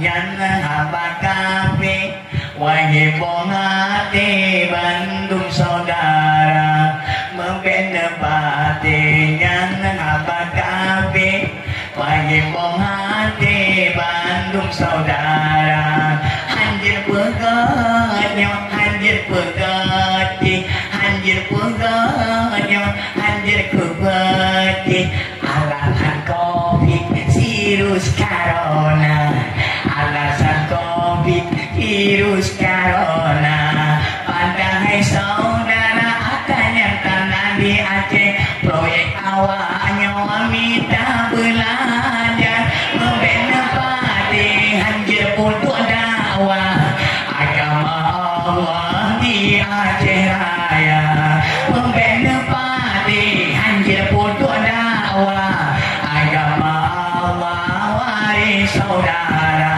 yang hamba kafe. Wahai hati Bandung saudara. Membenepati yang hamba kafe. Wahai hati Bandung saudara. Hanjir pegatnya Hanjir pegati. Hanjir pegatnya virus corona Alasan covid virus corona saudara.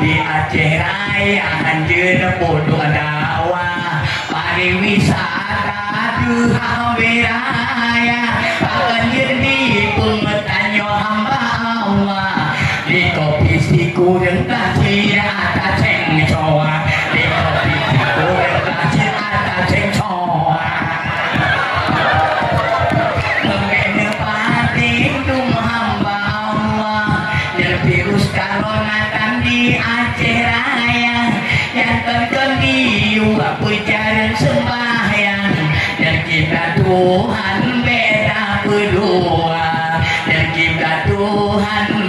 Di Aceh Raya hanjir untuk dakwah Pariwisata duha wiraya Banjir di pengetanyo hamba Allah Di kopi siku dan kasih terkendiu pejaran sembahyang. Dan kita Tuhan beda berdua. Dan kita Tuhan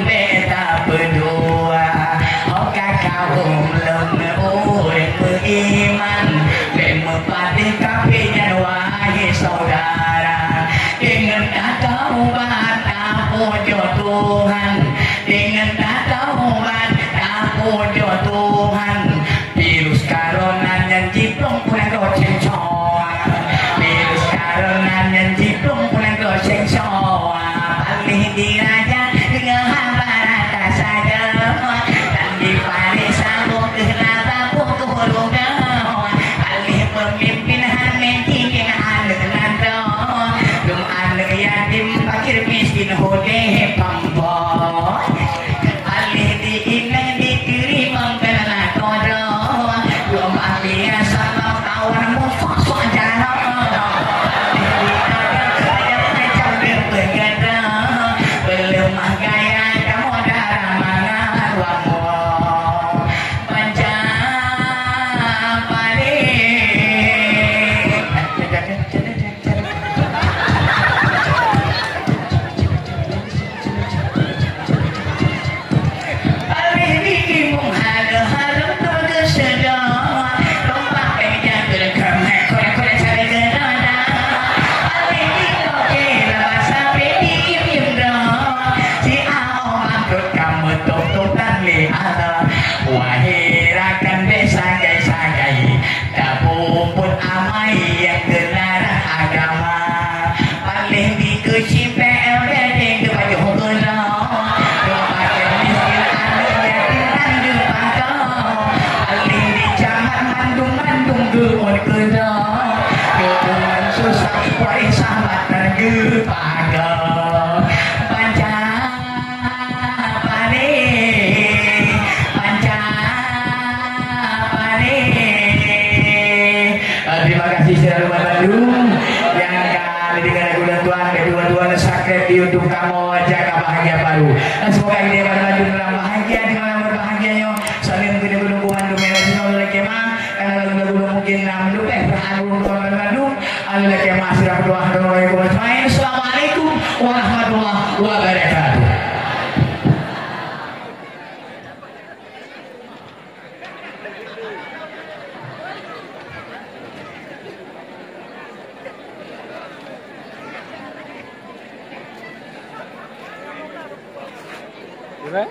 Terima kasih rumah Bandung yang kali dengan lagu dan Tuhan kedua-dua sakit di untuk kamu jaga bahagia baru. Dan semoga ini pada Bandung dalam bahagia di malam berbahagianya. Saling tidak menunggu Bandung yang lagi oleh kemah karena lagu-lagu mungkin mendukung eh berhagung pada Bandung oleh kemah sudah berdoa Assalamualaikum Assalamualaikum warahmatullahi wabarakatuh Değil mi?